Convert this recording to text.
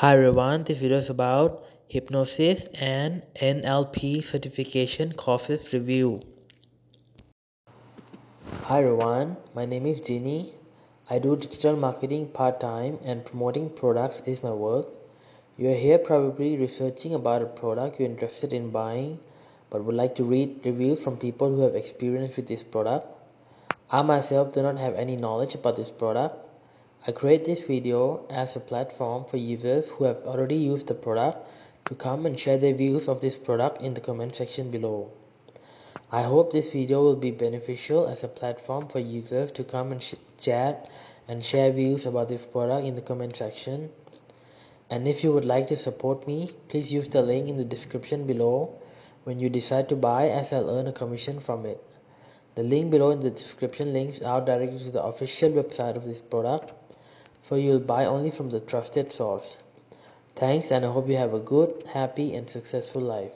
Hi everyone, this video is about hypnosis and NLP certification courses review. Hi everyone, my name is Jinny. I do digital marketing part-time and promoting products is my work. You are here probably researching about a product you're interested in buying but would like to read reviews from people who have experience with this product. I myself do not have any knowledge about this product I create this video as a platform for users who have already used the product to come and share their views of this product in the comment section below. I hope this video will be beneficial as a platform for users to come and chat and share views about this product in the comment section. And if you would like to support me, please use the link in the description below when you decide to buy as I'll earn a commission from it. The link below in the description links out directly to the official website of this product for you'll buy only from the trusted source. Thanks and I hope you have a good, happy and successful life.